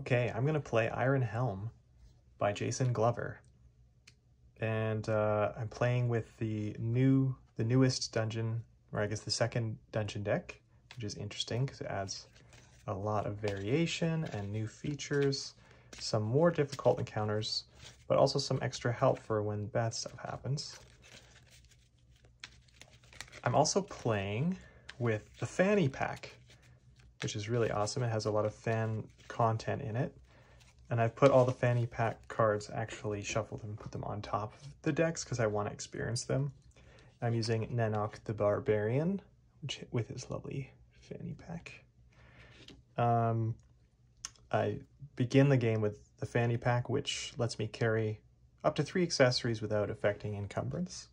Okay, I'm gonna play Iron Helm by Jason Glover. And uh, I'm playing with the new, the newest dungeon, or I guess the second dungeon deck, which is interesting because it adds a lot of variation and new features, some more difficult encounters, but also some extra help for when bad stuff happens. I'm also playing with the fanny pack, which is really awesome. It has a lot of fan content in it. And I've put all the fanny pack cards, actually shuffled and put them on top of the decks because I want to experience them. I'm using Nanoc the Barbarian, which with his lovely fanny pack. Um, I begin the game with the fanny pack, which lets me carry up to three accessories without affecting encumbrance.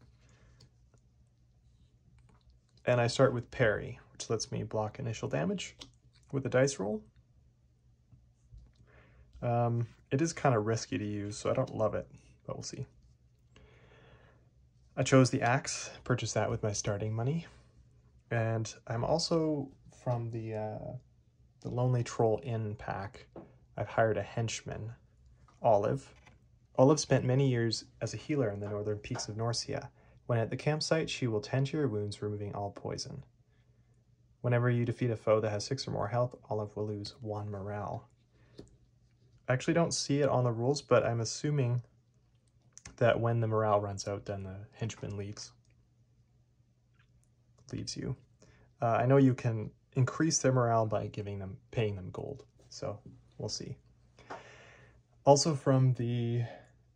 And I start with parry, which lets me block initial damage with a dice roll. Um, it is kind of risky to use, so I don't love it, but we'll see. I chose the axe, purchased that with my starting money. And I'm also from the uh, the Lonely Troll Inn pack. I've hired a henchman, Olive. Olive spent many years as a healer in the northern peaks of Norcia. When at the campsite, she will tend to your wounds, removing all poison. Whenever you defeat a foe that has six or more health, Olive will lose one morale. I actually don't see it on the rules, but I'm assuming that when the morale runs out, then the henchman leaves. Leaves you. Uh, I know you can increase their morale by giving them, paying them gold. So we'll see. Also from the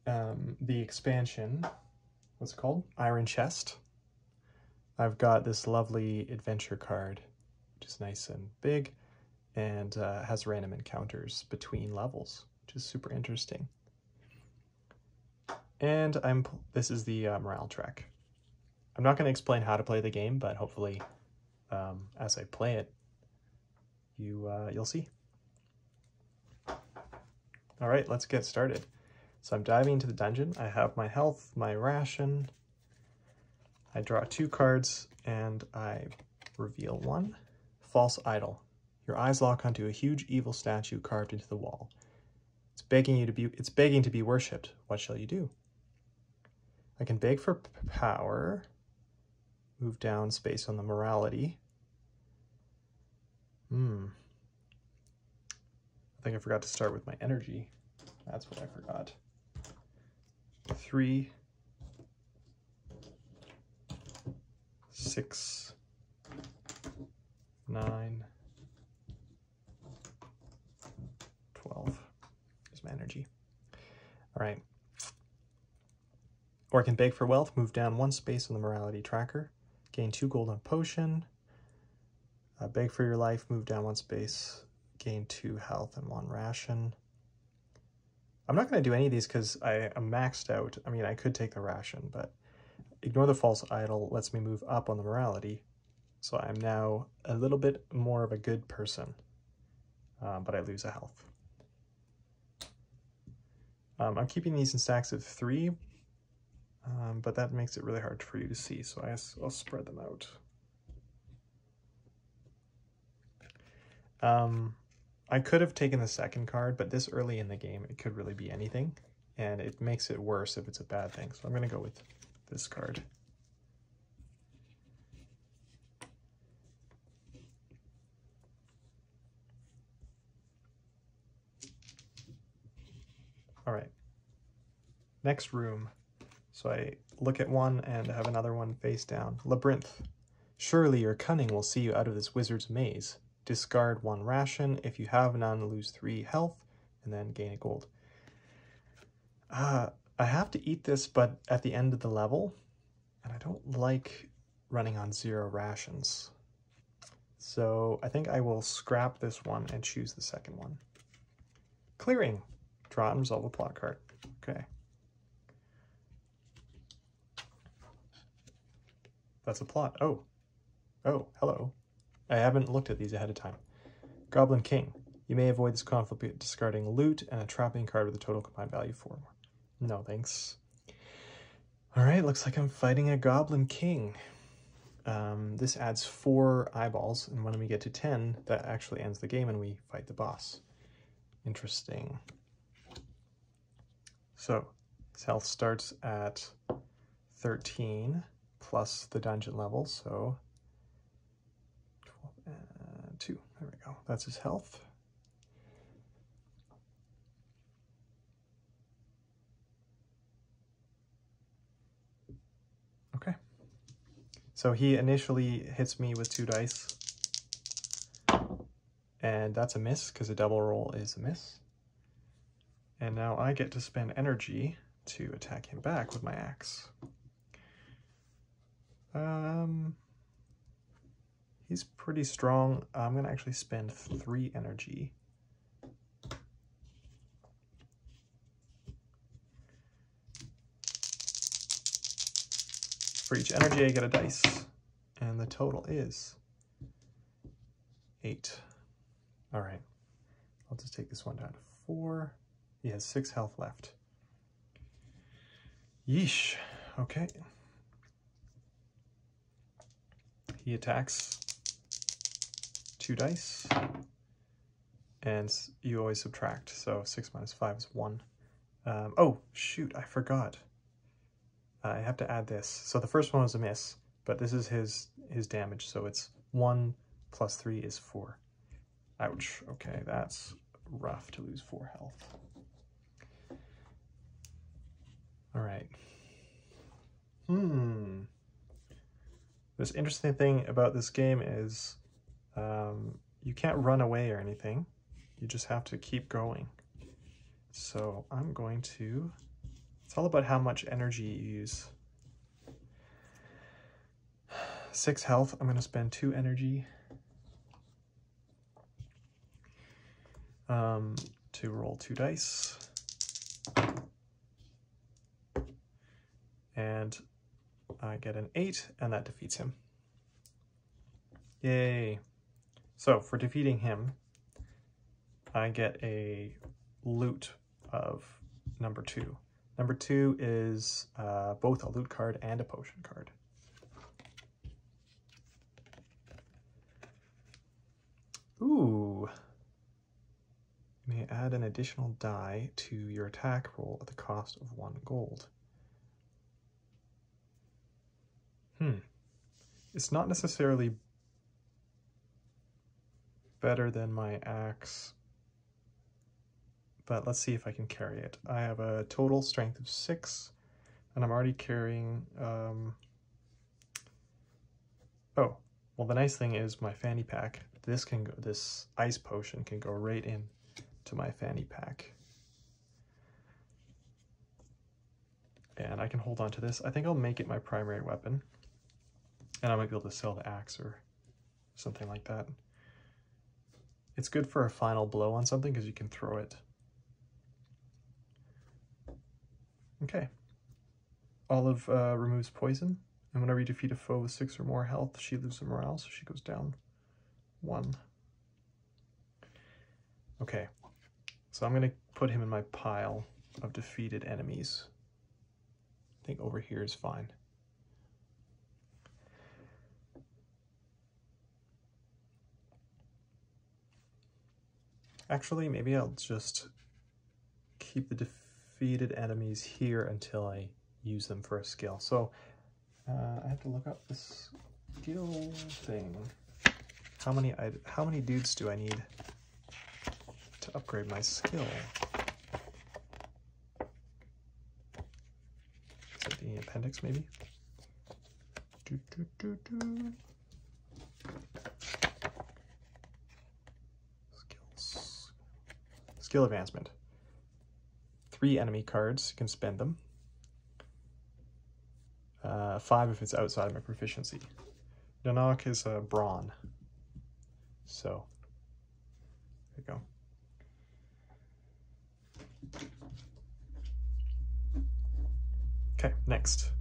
um, the expansion, what's it called? Iron Chest. I've got this lovely adventure card, which is nice and big and uh, has random encounters between levels, which is super interesting. And I'm this is the uh, morale track. I'm not going to explain how to play the game, but hopefully, um, as I play it, you uh, you'll see. All right, let's get started. So I'm diving into the dungeon. I have my health, my ration. I draw two cards and I reveal one. False idol. Your eyes lock onto a huge evil statue carved into the wall. It's begging you to be it's begging to be worshipped. What shall you do? I can beg for power. Move down space on the morality. Hmm. I think I forgot to start with my energy. That's what I forgot. Three, six, nine, 12 is my energy. All right. Or I can beg for wealth, move down one space on the morality tracker, gain two gold on potion, uh, beg for your life, move down one space, gain two health and one ration. I'm not going to do any of these because I am maxed out. I mean, I could take the ration, but ignore the false idol lets me move up on the morality. So I'm now a little bit more of a good person, uh, but I lose a health. Um, I'm keeping these in stacks of three, um, but that makes it really hard for you to see, so I, will spread them out. Um, I could have taken the second card, but this early in the game, it could really be anything, and it makes it worse if it's a bad thing, so I'm going to go with this card. All right. Next room. So I look at one and have another one face down. Labyrinth. Surely your cunning will see you out of this wizard's maze. Discard one ration. If you have none, lose three health and then gain a gold. Uh, I have to eat this, but at the end of the level, and I don't like running on zero rations. So I think I will scrap this one and choose the second one. Clearing. Draw and resolve a plot card. Okay. That's a plot. Oh. Oh, hello. I haven't looked at these ahead of time. Goblin King. You may avoid this conflict by discarding loot and a trapping card with a total combined value 4 No, thanks. Alright, looks like I'm fighting a Goblin King. Um, this adds 4 eyeballs, and when we get to 10, that actually ends the game and we fight the boss. Interesting. So his health starts at 13 plus the dungeon level, so 12 and 2. There we go. That's his health. Okay. So he initially hits me with two dice. And that's a miss because a double roll is a miss. And now I get to spend energy to attack him back with my axe. Um, he's pretty strong. I'm going to actually spend three energy. For each energy, I get a dice. And the total is eight. All right. I'll just take this one down to four. He has six health left. Yeesh. Okay. He attacks two dice. And you always subtract. So six minus five is one. Um, oh, shoot. I forgot. I have to add this. So the first one was a miss, but this is his, his damage. So it's one plus three is four. Ouch. Okay, that's rough to lose four health. All right. Hmm. This interesting thing about this game is um, you can't run away or anything. You just have to keep going. So I'm going to, it's all about how much energy you use. Six health, I'm gonna spend two energy um, to roll two dice. And I get an 8, and that defeats him. Yay! So, for defeating him, I get a loot of number 2. Number 2 is uh, both a loot card and a potion card. Ooh! You may add an additional die to your attack roll at the cost of one gold. Hmm. It's not necessarily better than my axe, but let's see if I can carry it. I have a total strength of six, and I'm already carrying, um... oh, well the nice thing is my fanny pack, this can go, this ice potion can go right in to my fanny pack. And I can hold on to this. I think I'll make it my primary weapon. And I might be able to sell the axe or something like that. It's good for a final blow on something because you can throw it. Okay. Olive uh, removes poison, and whenever you defeat a foe with six or more health, she loses morale, so she goes down one. Okay, so I'm going to put him in my pile of defeated enemies. I think over here is fine. Actually, maybe I'll just keep the defeated enemies here until I use them for a skill. So uh, I have to look up this skill thing. How many I, how many dudes do I need to upgrade my skill? Is it the appendix maybe? Skill advancement. Three enemy cards, you can spend them. Uh, five if it's outside of my proficiency. Nanoc is a brawn. So, there you go. Okay, next.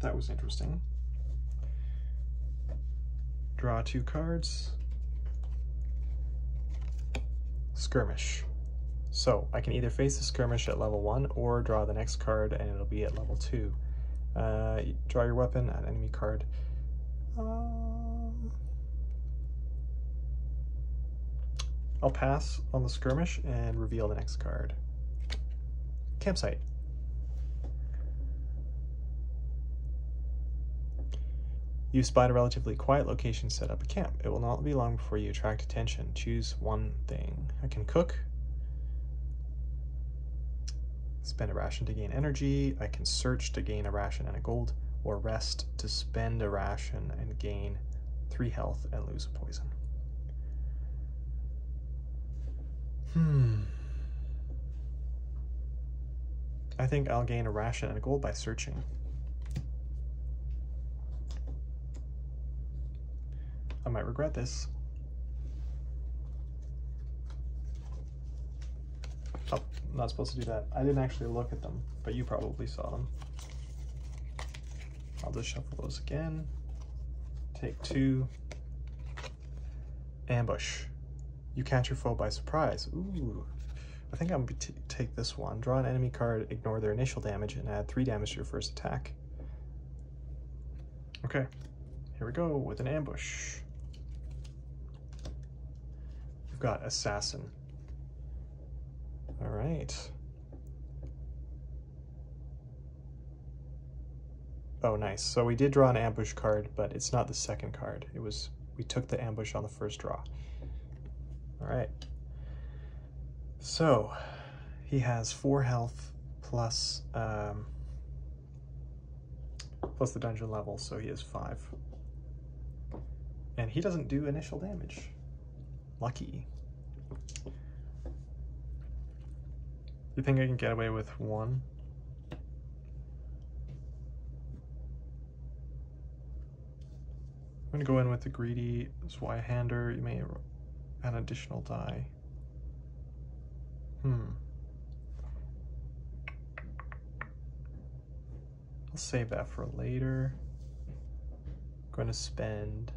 That was interesting. Draw two cards. Skirmish. So I can either face the skirmish at level 1 or draw the next card and it'll be at level 2. Uh, draw your weapon at enemy card. Um, I'll pass on the skirmish and reveal the next card. Campsite. You spied a relatively quiet location set up a camp. It will not be long before you attract attention. Choose one thing. I can cook. Spend a ration to gain energy. I can search to gain a ration and a gold. Or rest to spend a ration and gain three health and lose a poison. Hmm. I think I'll gain a ration and a gold by searching. I might regret this. Oh, not supposed to do that. I didn't actually look at them, but you probably saw them. I'll just shuffle those again. Take two. Ambush. You catch your foe by surprise. Ooh. I think I'm gonna take this one. Draw an enemy card, ignore their initial damage, and add three damage to your first attack. Okay, here we go with an ambush. We've got Assassin. All right. Oh, nice. So we did draw an ambush card, but it's not the second card. It was, we took the ambush on the first draw. All right. So he has four health plus, um, plus the dungeon level, so he has five. And he doesn't do initial damage. Lucky. You think I can get away with one? I'm gonna go in with the greedy Zweihander. You may add an additional die. Hmm. I'll save that for later. I'm going to spend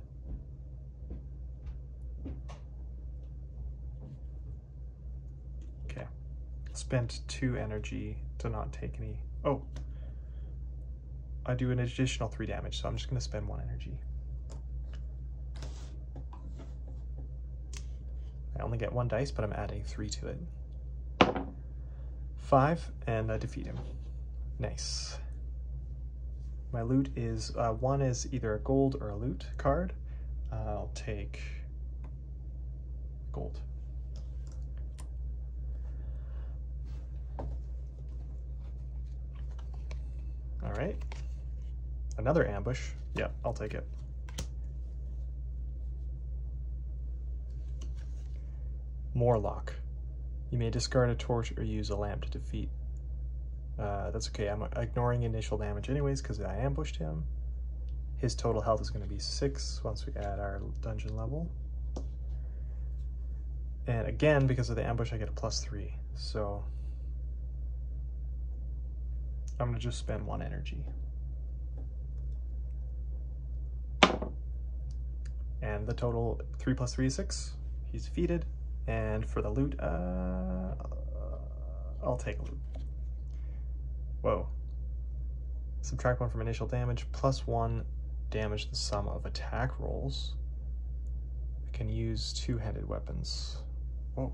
spent two energy to not take any. Oh, I do an additional three damage, so I'm just going to spend one energy. I only get one dice, but I'm adding three to it. Five, and I defeat him. Nice. My loot is, uh, one is either a gold or a loot card. I'll take gold. Right. Another ambush. Yeah, I'll take it. Morlock. You may discard a torch or use a lamp to defeat. Uh, that's okay. I'm ignoring initial damage anyways because I ambushed him. His total health is going to be 6 once we add our dungeon level. And again, because of the ambush, I get a plus 3. So I'm going to just spend one energy. And the total 3 plus 3 is 6. He's defeated. And for the loot, uh, I'll take a loot. Whoa. Subtract 1 from initial damage, plus 1 damage the sum of attack rolls. I can use two-handed weapons. Whoa.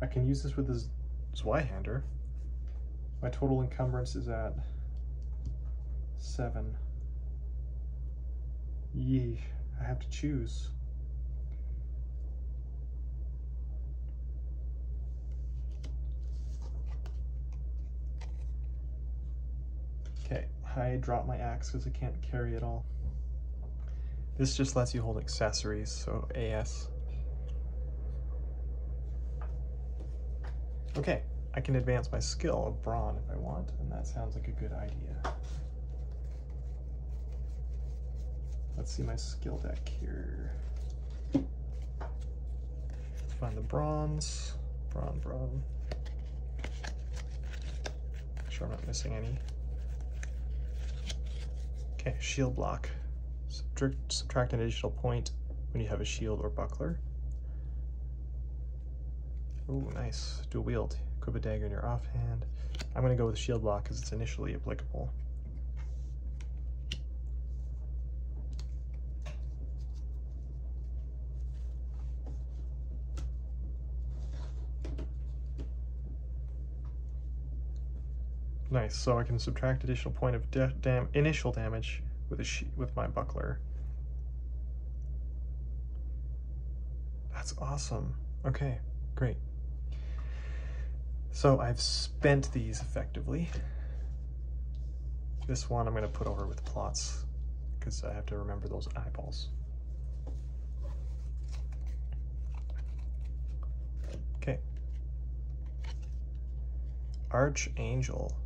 I can use this with the Zweihander. My total encumbrance is at seven. Yee, I have to choose. Okay, I drop my axe because I can't carry it all. This just lets you hold accessories, so AS. Okay, I can advance my skill of brawn if I want, and that sounds like a good idea. Let's see my skill deck here. Find the bronze, brawn, brawn. Make sure I'm not missing any. Okay, shield block. Subtract, subtract an additional point when you have a shield or buckler. Oh, nice. Dual wield equip a dagger in your offhand. I'm going to go with shield block because it's initially applicable. Nice, so I can subtract additional point of dam initial damage with a with my buckler. That's awesome. Okay, great. So I've spent these effectively. This one I'm going to put over with plots because I have to remember those eyeballs. Okay. Archangel.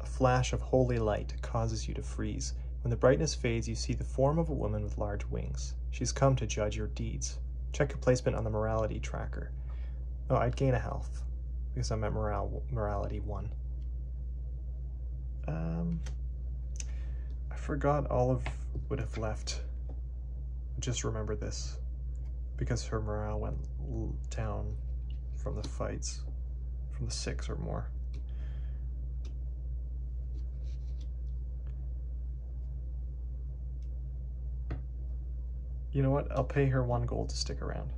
A flash of holy light causes you to freeze. When the brightness fades, you see the form of a woman with large wings. She's come to judge your deeds. Check your placement on the morality tracker. Oh, I'd gain a health because I'm at morale, morality 1. Um, I forgot Olive would have left. Just remember this because her morale went down from the fights, from the 6 or more. You know what? I'll pay her one gold to stick around.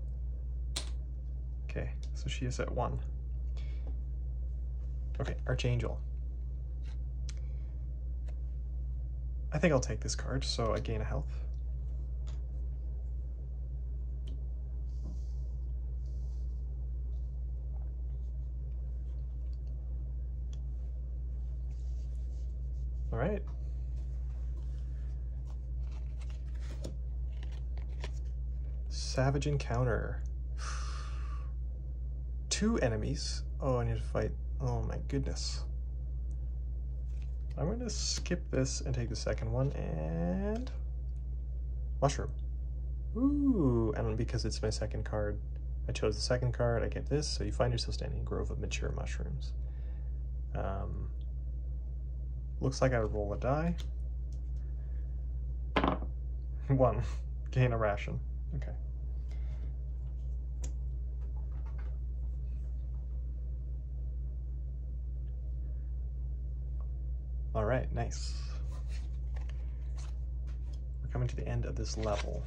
Okay, so she is at one. Okay, Archangel. I think I'll take this card, so I gain a health. All right. Savage encounter. Two enemies. Oh, I need to fight. Oh my goodness. I'm going to skip this and take the second one and mushroom. Ooh, and because it's my second card, I chose the second card, I get this. So you find yourself standing in a grove of mature mushrooms. Um, looks like I roll a die. One, gain a ration. Okay. All right, nice. We're coming to the end of this level.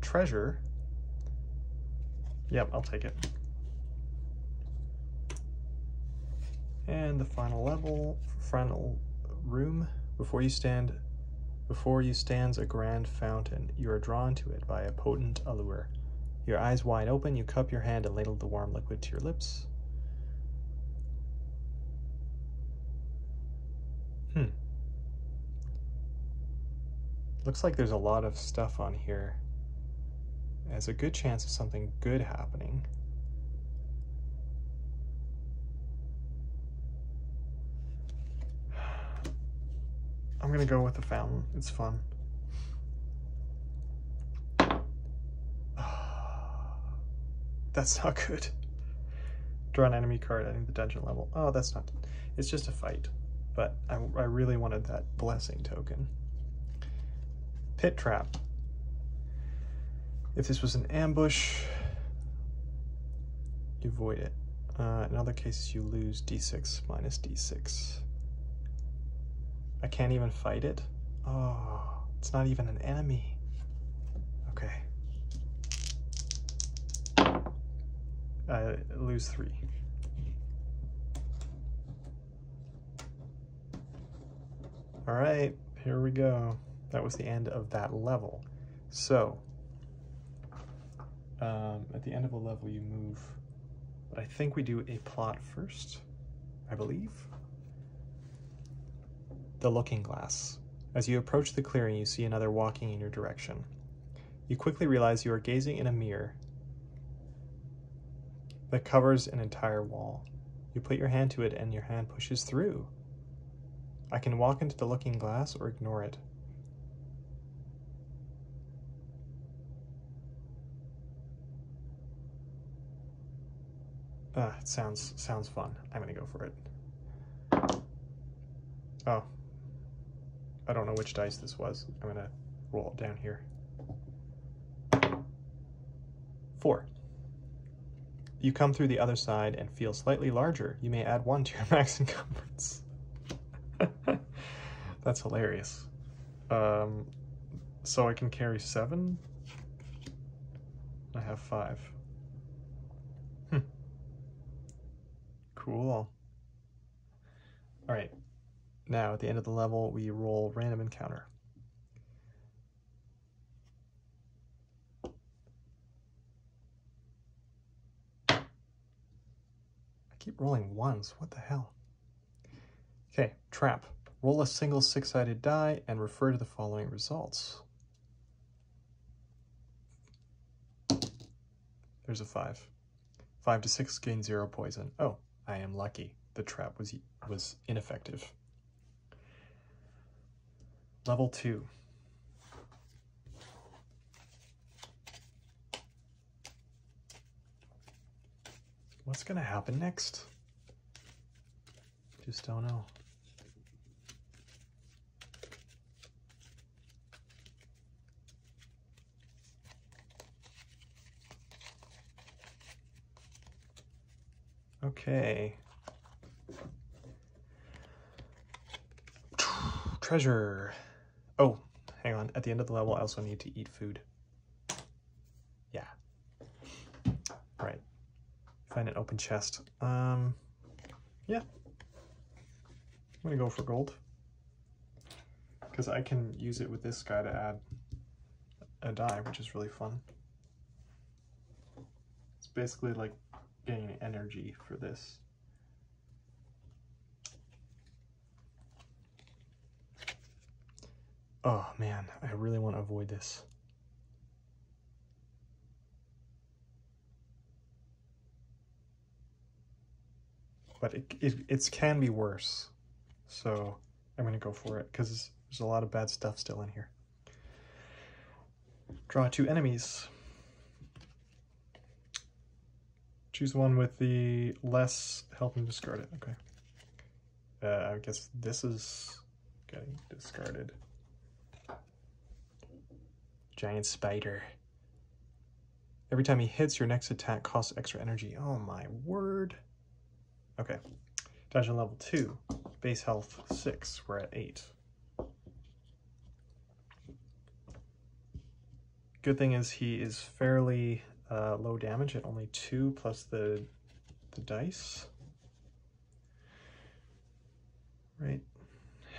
Treasure. Yep, I'll take it. And the final level, final room. Before you stand, before you stands a grand fountain. You are drawn to it by a potent allure. Your eyes wide open, you cup your hand and ladle the warm liquid to your lips. Hmm. Looks like there's a lot of stuff on here. There's a good chance of something good happening. I'm gonna go with the fountain. It's fun. That's not good. Draw an enemy card at the dungeon level. Oh, that's not... It's just a fight but I, I really wanted that blessing token. Pit trap. If this was an ambush, you avoid it. Uh, in other cases, you lose d6 minus d6. I can't even fight it. Oh, it's not even an enemy. Okay. I lose three. All right, here we go. That was the end of that level. So, um, at the end of a level you move, but I think we do a plot first, I believe. The Looking Glass. As you approach the clearing, you see another walking in your direction. You quickly realize you are gazing in a mirror that covers an entire wall. You put your hand to it and your hand pushes through. I can walk into the looking glass or ignore it. It sounds sounds fun. I'm gonna go for it. Oh. I don't know which dice this was. I'm gonna roll it down here. Four. You come through the other side and feel slightly larger. You may add one to your max encumbrance. That's hilarious. Um, so I can carry seven? I have five. Cool. All right. Now, at the end of the level, we roll random encounter. I keep rolling ones. What the hell? Okay, trap. Roll a single six-sided die and refer to the following results. There's a five. Five to six gain zero poison. Oh, I am lucky. The trap was was ineffective. Level two. What's gonna happen next? Just don't know. Okay. Treasure. Oh, hang on. At the end of the level, I also need to eat food. Yeah. Right. Find an open chest. Um, yeah. I'm gonna go for gold. Because I can use it with this guy to add a die, which is really fun. It's basically like getting energy for this. Oh man, I really want to avoid this. But it, it, it can be worse. So I'm going to go for it because there's a lot of bad stuff still in here. Draw two enemies. Choose one with the less health and discard it. Okay. Uh, I guess this is getting discarded. Giant spider. Every time he hits, your next attack costs extra energy. Oh my word. Okay. Dungeon level 2. Base health 6. We're at 8. Good thing is he is fairly uh, low damage at only 2 plus the, the dice. Right.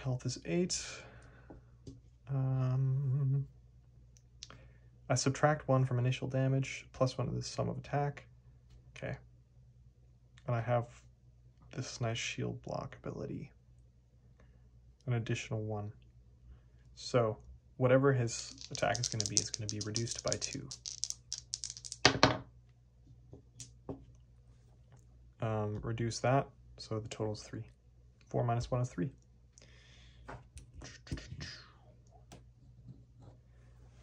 Health is 8. Um, I subtract 1 from initial damage, plus 1 to the sum of attack. Okay. And I have this nice shield block ability. An additional 1. So, whatever his attack is going to be is going to be reduced by 2. Um, reduce that, so the total is 3. 4 minus 1 is 3.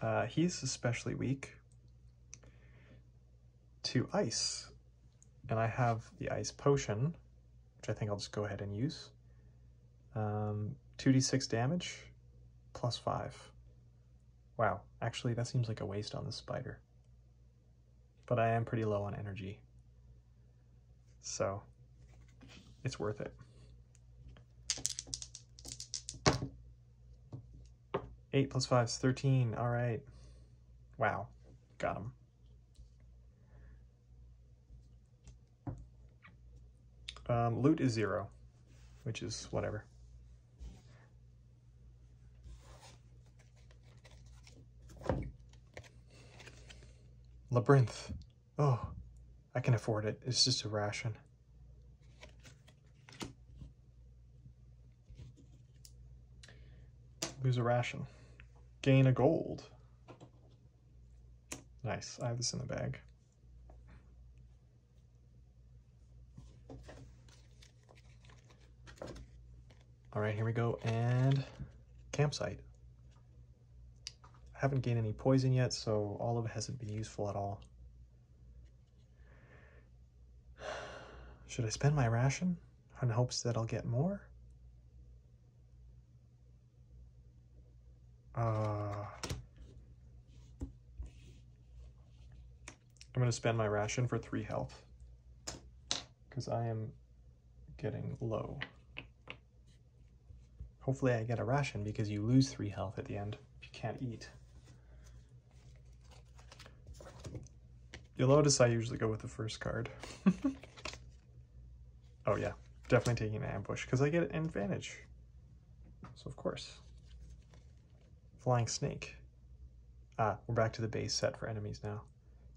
Uh, he's especially weak to ice. And I have the ice potion, which I think I'll just go ahead and use. Um, 2d6 damage, plus 5. Wow, actually that seems like a waste on the spider. But I am pretty low on energy. So, it's worth it. 8 plus 5 is 13. All right. Wow. Got him. Um, loot is 0, which is whatever. Labyrinth. Oh, I can afford it. It's just a ration. Lose a ration. Gain a gold. Nice. I have this in the bag. All right, here we go. And campsite. I haven't gained any poison yet, so all of it hasn't been useful at all. Should I spend my ration in hopes that I'll get more? Uh, I'm going to spend my ration for three health because I am getting low. Hopefully I get a ration because you lose three health at the end if you can't eat. You'll notice I usually go with the first card. oh yeah, definitely taking an ambush because I get an advantage. So of course. Flying Snake. Ah, we're back to the base set for enemies now.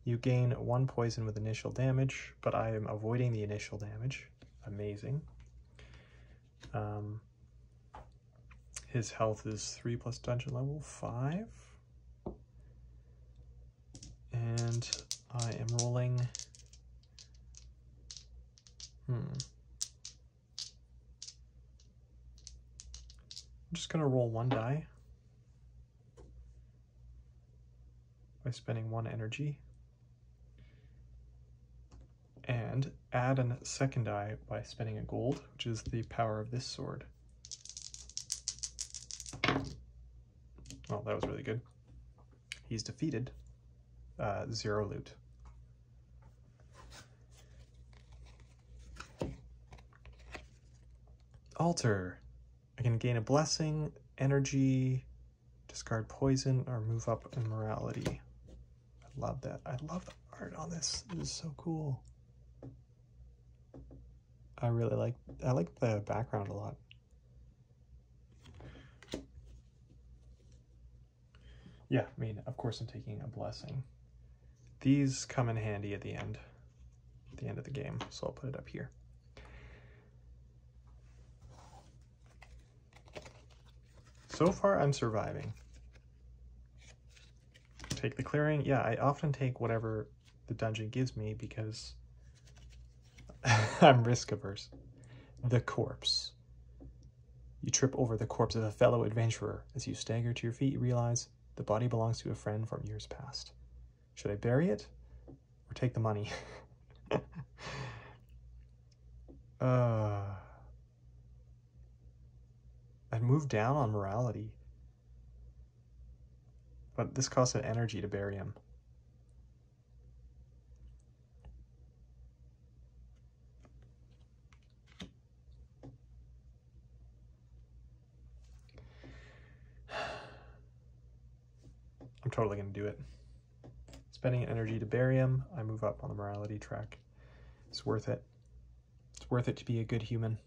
You gain one poison with initial damage, but I am avoiding the initial damage. Amazing. Um, his health is 3 plus dungeon level 5. And I am rolling... Hmm. Just going to roll one die by spending one energy and add a second die by spending a gold, which is the power of this sword. Oh, that was really good. He's defeated. Uh, zero loot. Altar. I can gain a blessing, energy, discard poison, or move up in morality. I love that. I love the art on this. It is so cool. I really like I like the background a lot. Yeah, I mean, of course I'm taking a blessing. These come in handy at the end, at the end of the game, so I'll put it up here. So far, I'm surviving. Take the clearing. Yeah, I often take whatever the dungeon gives me because I'm risk averse. The corpse. You trip over the corpse of a fellow adventurer. As you stagger to your feet, you realize the body belongs to a friend from years past. Should I bury it or take the money? uh, I'd move down on morality. But this costs an energy to bury him. I'm totally going to do it. Spending energy to bury him, I move up on the morality track. It's worth it. It's worth it to be a good human.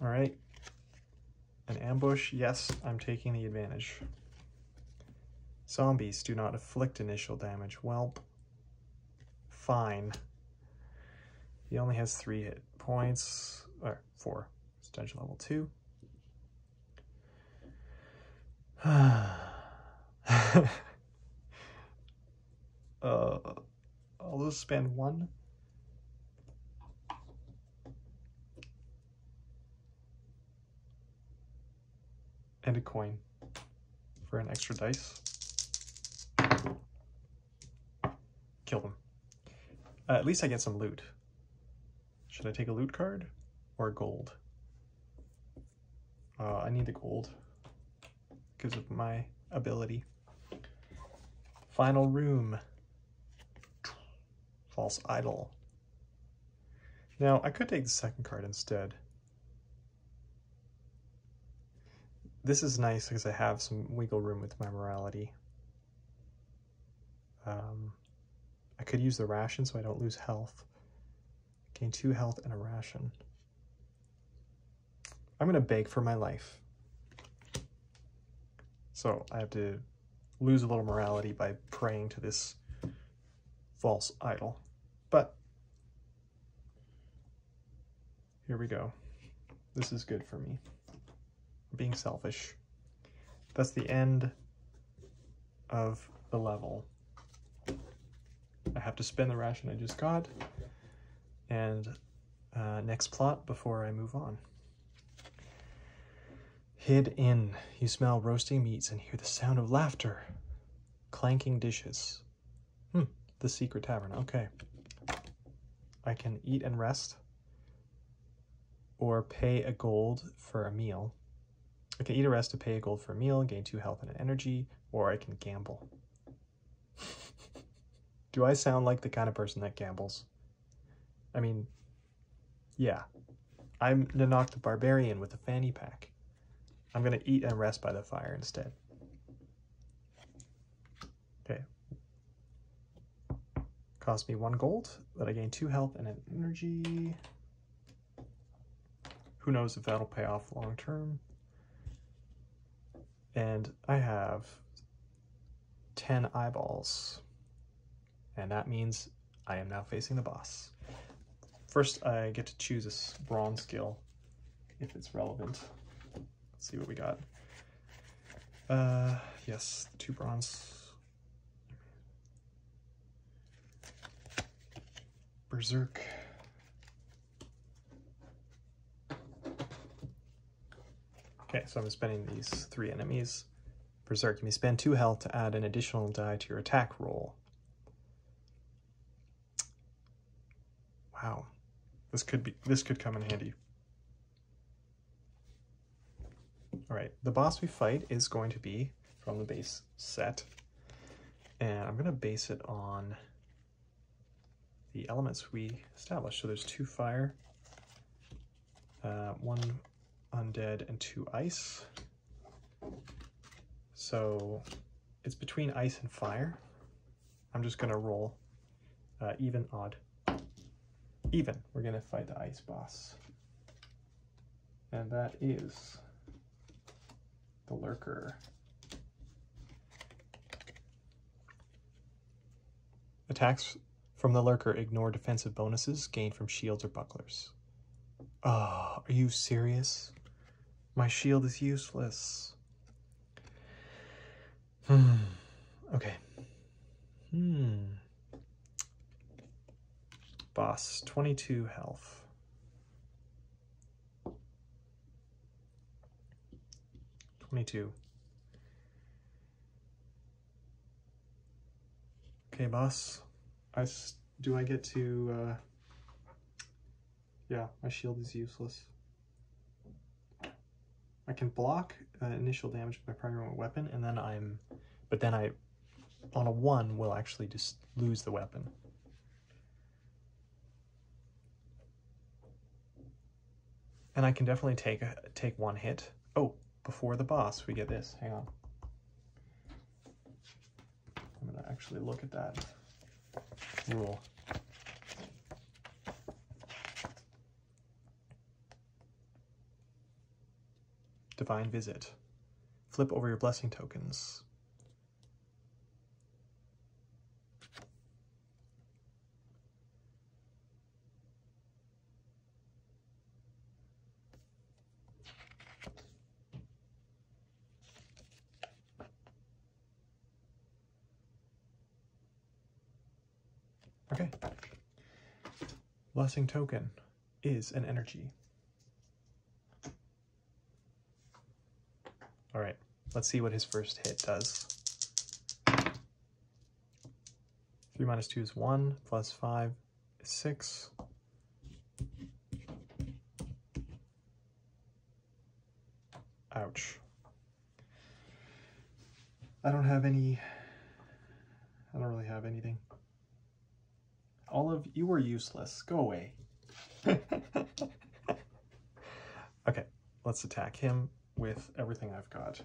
All right. An ambush, yes, I'm taking the advantage. Zombies do not inflict initial damage. Well, Fine. He only has three hit points, or four. It's level two. uh, I'll just spend one. And a coin for an extra dice. Kill them. Uh, at least I get some loot. Should I take a loot card or gold? Uh, I need the gold because of my ability. Final room. False idol. Now, I could take the second card instead. This is nice because I have some wiggle room with my morality. Um, I could use the ration so I don't lose health. Gain two health and a ration. I'm going to beg for my life. So I have to lose a little morality by praying to this false idol. But here we go. This is good for me. Being selfish. That's the end of the level. I have to spend the ration I just got. And uh, next plot before I move on. Hid in, you smell roasting meats and hear the sound of laughter, clanking dishes. Hmm, the secret tavern. Okay. I can eat and rest, or pay a gold for a meal. I can eat a rest to pay a gold for a meal, gain two health and an energy, or I can gamble. Do I sound like the kind of person that gambles? I mean, yeah. I'm Nanoc the Barbarian with a fanny pack. I'm going to eat and rest by the fire instead. Okay. Cost me one gold, but I gain two health and an energy. Who knows if that'll pay off long term. And I have 10 eyeballs. And that means I am now facing the boss. First, I get to choose a bronze skill if it's relevant. Let's see what we got. Uh, yes, two bronze. Berserk. Okay, so I'm spending these three enemies. Berserk, you may spend two health to add an additional die to your attack roll. Wow. This could be this could come in handy. Alright, the boss we fight is going to be from the base set. And I'm gonna base it on the elements we established. So there's two fire, uh, one undead, and two ice. So it's between ice and fire. I'm just gonna roll uh, even, odd. Even, we're gonna fight the ice boss. And that is the lurker. Attacks from the lurker ignore defensive bonuses gained from shields or bucklers. Oh, are you serious? My shield is useless. Hmm. Okay. Hmm. Boss, 22 health. Twenty-two. Okay, boss. I do I get to? Uh, yeah, my shield is useless. I can block uh, initial damage with my primary weapon, and then I'm, but then I, on a one, will actually just lose the weapon. And I can definitely take a, take one hit. Oh, before the boss, we get this. Hang on. I'm gonna actually look at that rule. Divine Visit. Flip over your blessing tokens. Okay. Blessing token is an energy. All right, let's see what his first hit does. 3 minus 2 is 1, plus 5 is 6. Ouch. I don't have any... I don't really have anything. Of you are useless. Go away. okay, let's attack him with everything I've got.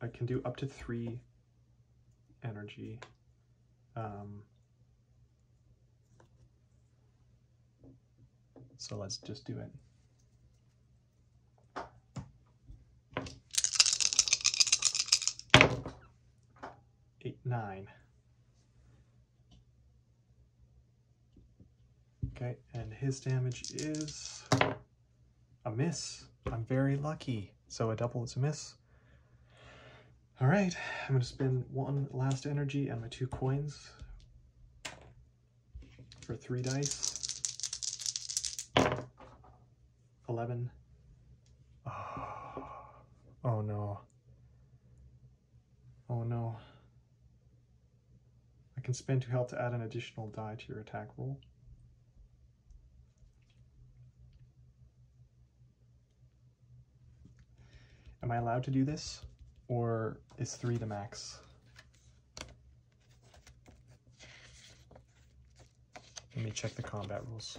I can do up to three energy. Um, so let's just do it. Eight, nine. Okay, and his damage is a miss. I'm very lucky. So a double is a miss. All right, I'm gonna spend one last energy and my two coins for three dice. 11. Oh, oh no. Oh no. I can spend two health to add an additional die to your attack roll. Am I allowed to do this? Or is three the max? Let me check the combat rules.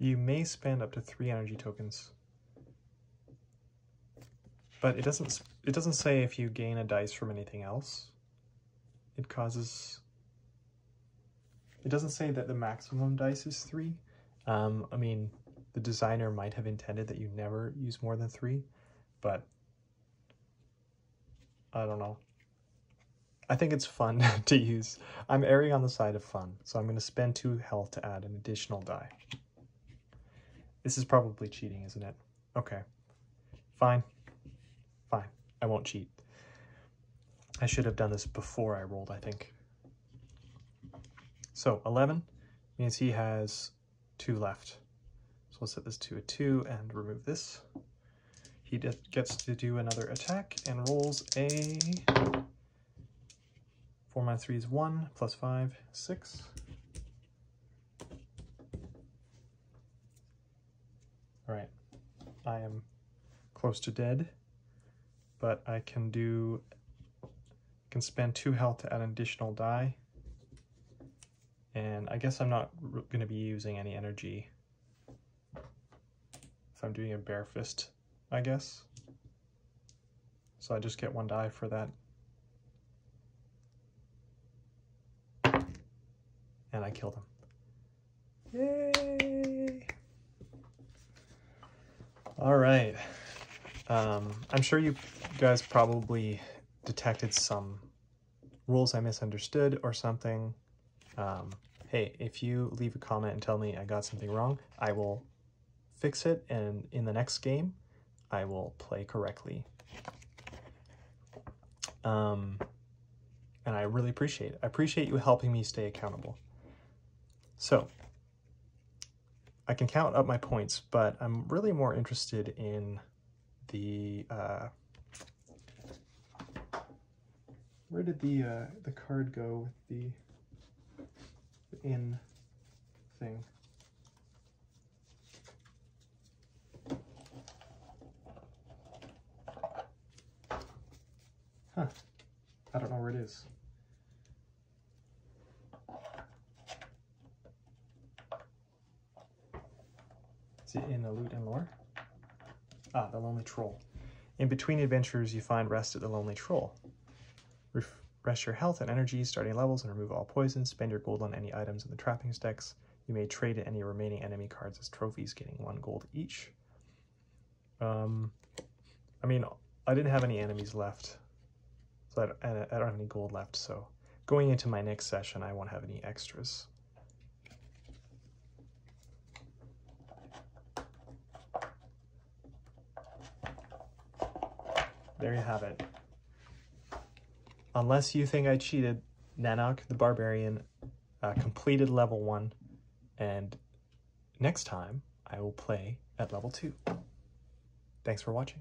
You may spend up to three energy tokens. But it doesn't it doesn't say if you gain a dice from anything else. It causes it doesn't say that the maximum dice is three. Um, I mean, the designer might have intended that you never use more than three, but I don't know. I think it's fun to use. I'm erring on the side of fun, so I'm going to spend two health to add an additional die. This is probably cheating, isn't it? Okay. Fine. Fine. I won't cheat. I should have done this before I rolled, I think. So 11 means he has two left. So we'll set this to a two and remove this. He gets to do another attack and rolls a 4 minus 3 is 1, plus 5, 6. Alright, I am close to dead, but I can do, can spend 2 health to add an additional die. And I guess I'm not going to be using any energy if I'm doing a bare fist, I guess. So I just get one die for that. And I killed him. Yay! All right. Um, I'm sure you guys probably detected some rules I misunderstood or something um, hey, if you leave a comment and tell me I got something wrong, I will fix it, and in the next game, I will play correctly. Um, and I really appreciate it. I appreciate you helping me stay accountable. So, I can count up my points, but I'm really more interested in the, uh, where did the, uh, the card go with the inn thing. Huh. I don't know where it. Is it in the loot and lore? Ah, the Lonely Troll. In between adventures, you find rest at the Lonely Troll. Rest your health and energy, starting levels, and remove all poisons. Spend your gold on any items in the trappings decks. You may trade any remaining enemy cards as trophies, getting one gold each. Um, I mean, I didn't have any enemies left, so I don't, I don't have any gold left, so going into my next session, I won't have any extras. There you have it unless you think I cheated, Nanoc the Barbarian uh, completed level 1, and next time I will play at level 2. Thanks for watching.